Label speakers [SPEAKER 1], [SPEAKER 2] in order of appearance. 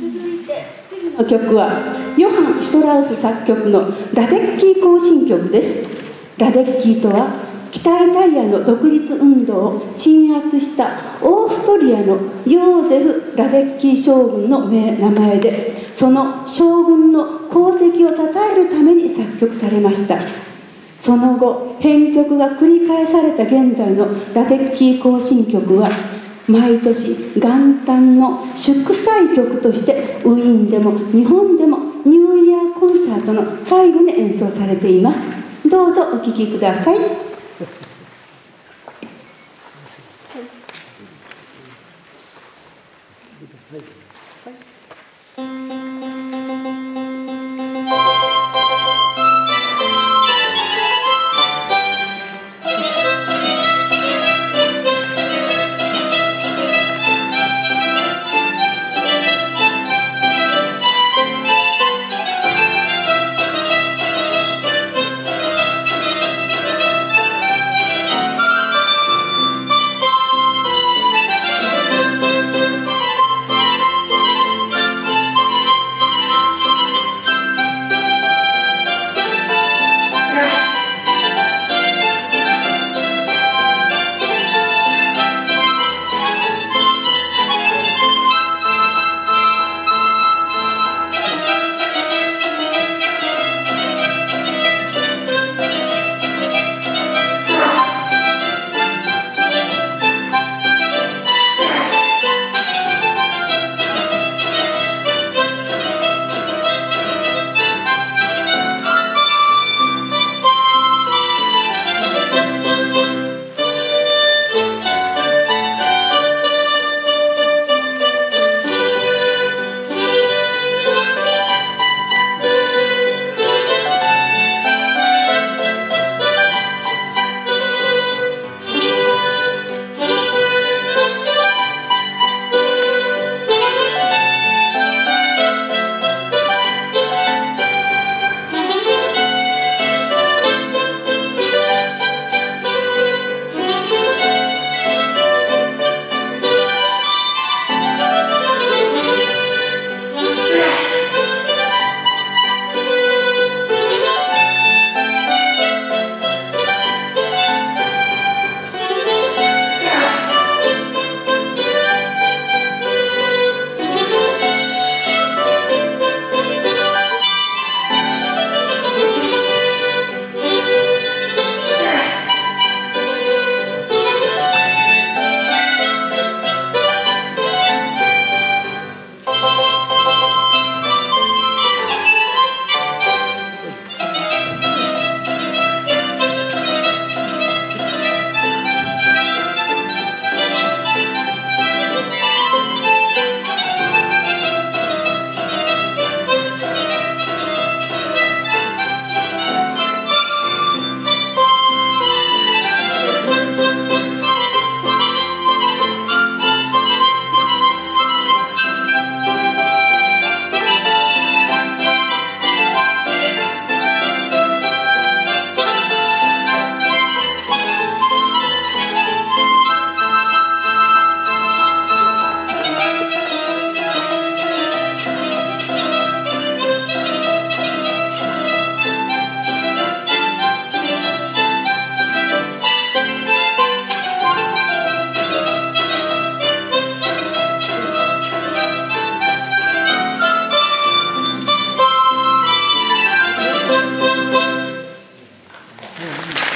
[SPEAKER 1] 続いて次の曲はヨハン・シュトラウス作曲のラデッキー行進曲です。ラデッキーとは北イタリアの独立運動を鎮圧したオーストリアのヨーゼフ・ラデッキー将軍の名前でその将軍の功績をたたえるために作曲されました。その後編曲が繰り返された現在のラデッキー行進曲は毎年元旦の祝祭曲としてウィーンでも日本でもニューイヤーコンサートの最後に演奏されています。どうぞお聴きください。はい。Amen.